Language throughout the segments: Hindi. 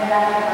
Gracias.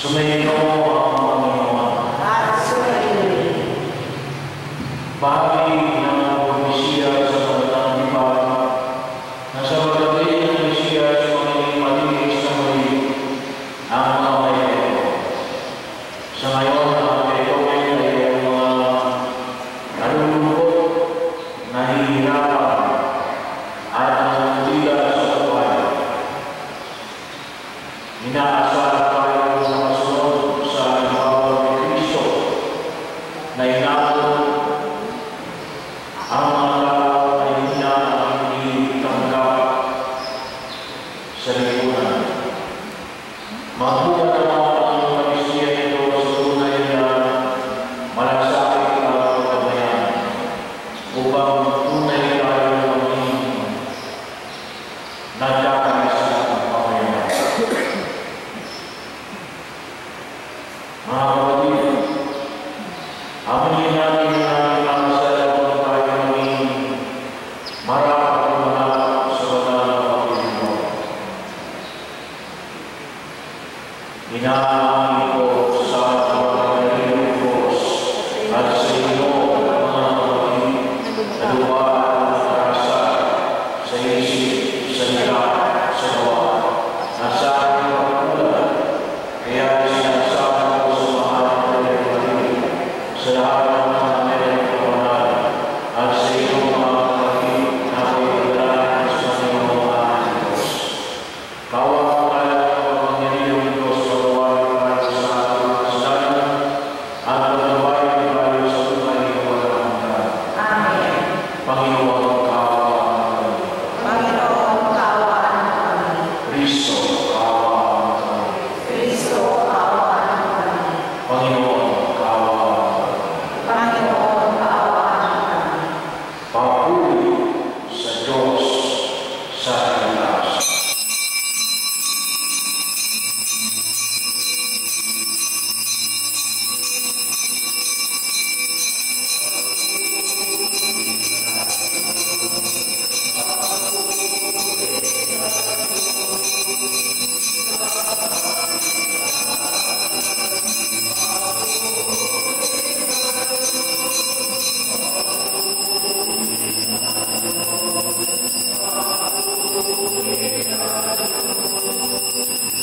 Sumino ang Panginoon. At sumino. Bagay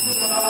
Jesus.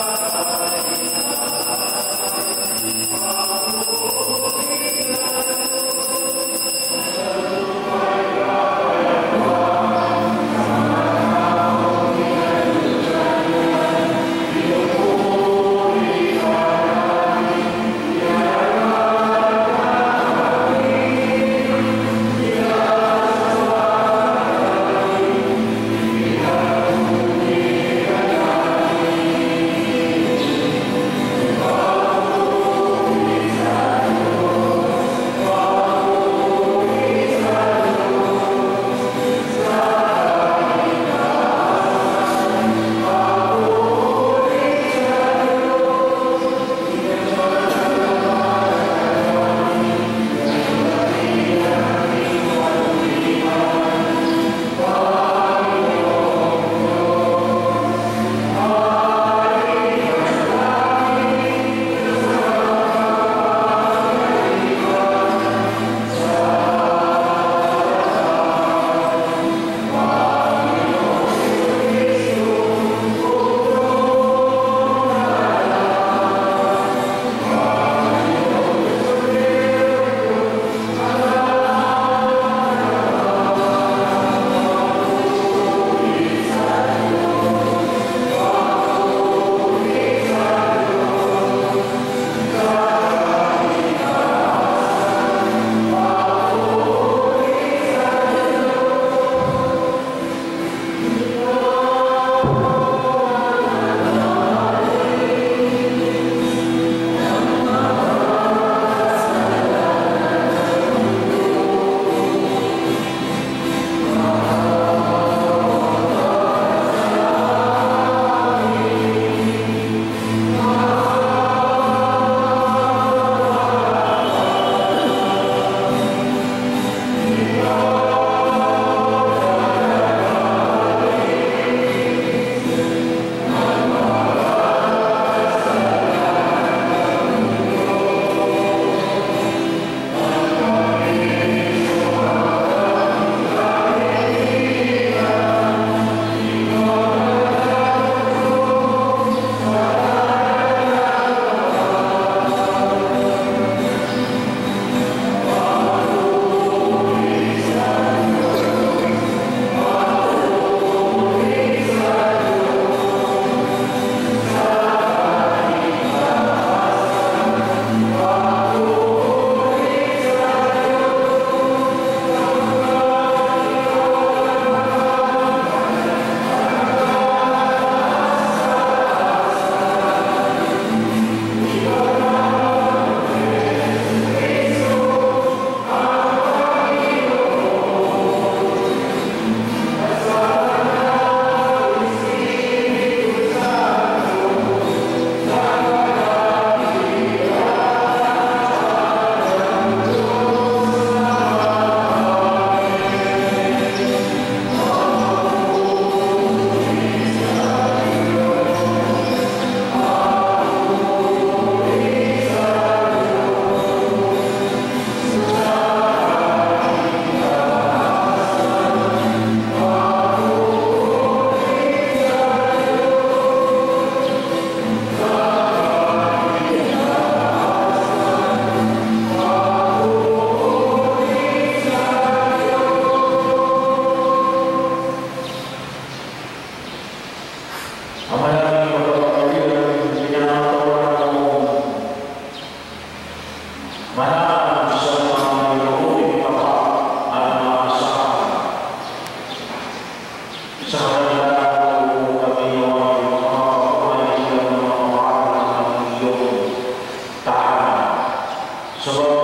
Shalom.